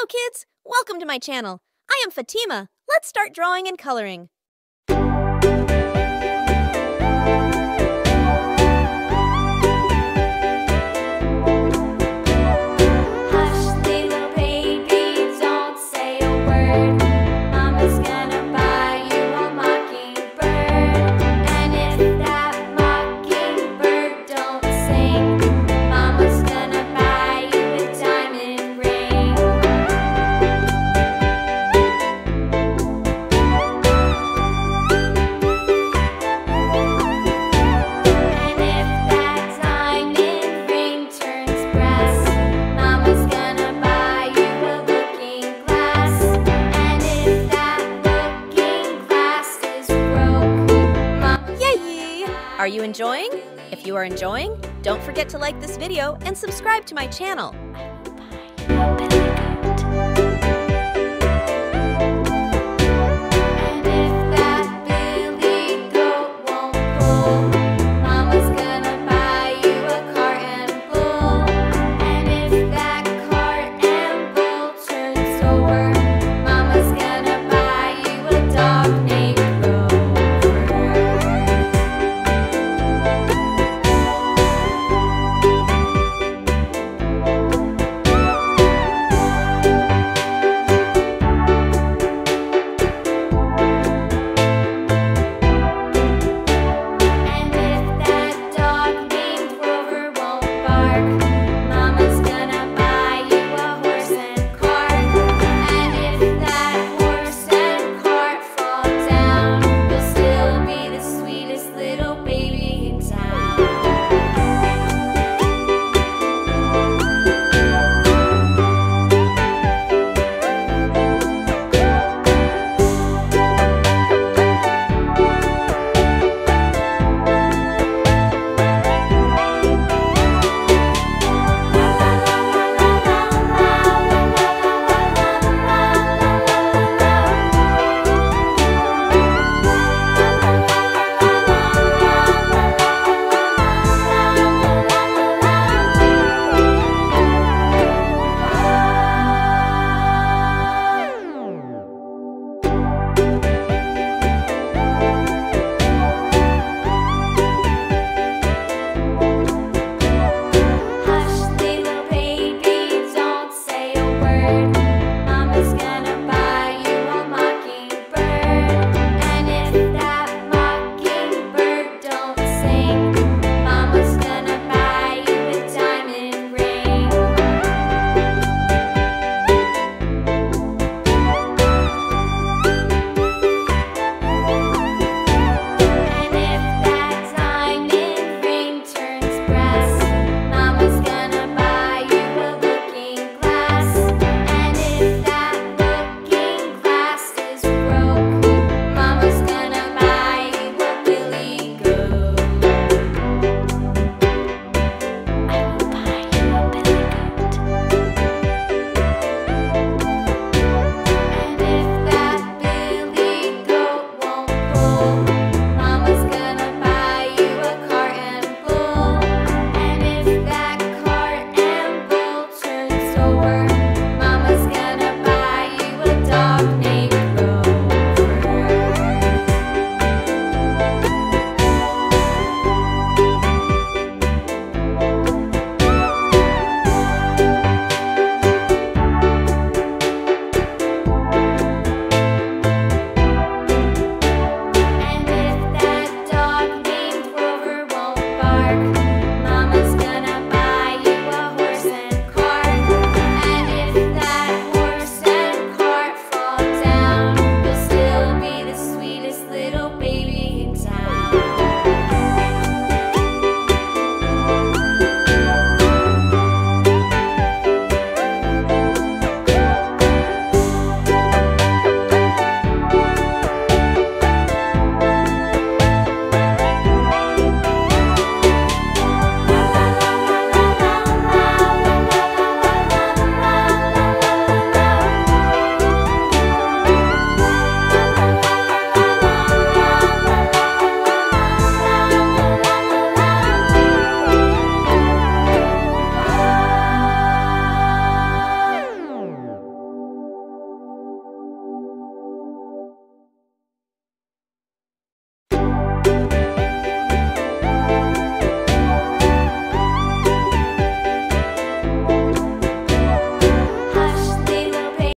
Hello kids! Welcome to my channel. I am Fatima. Let's start drawing and coloring. Are you enjoying? If you are enjoying, don't forget to like this video and subscribe to my channel.